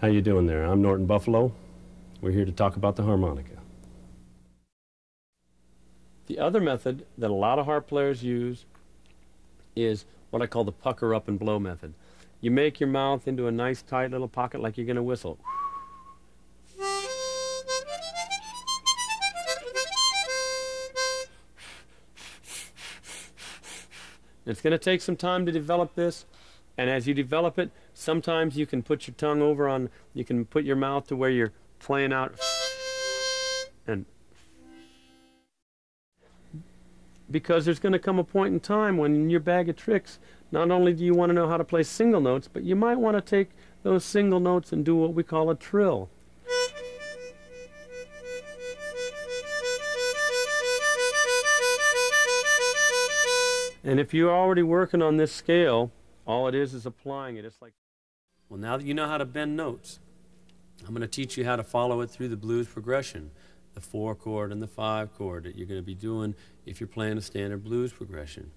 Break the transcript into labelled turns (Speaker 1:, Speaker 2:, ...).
Speaker 1: How you doing there? I'm Norton Buffalo. We're here to talk about the harmonica. The other method that a lot of harp players use is what I call the pucker up and blow method. You make your mouth into a nice tight little pocket like you're going to whistle. It's going to take some time to develop this, and as you develop it, sometimes you can put your tongue over on, you can put your mouth to where you're playing out and because there's going to come a point in time when in your bag of tricks, not only do you want to know how to play single notes, but you might want to take those single notes and do what we call a trill. And if you're already working on this scale, all it is is applying it. It's like, well, now that you know how to bend notes, I'm going to teach you how to follow it through the blues progression, the four chord and the five chord that you're going to be doing if you're playing a standard blues progression.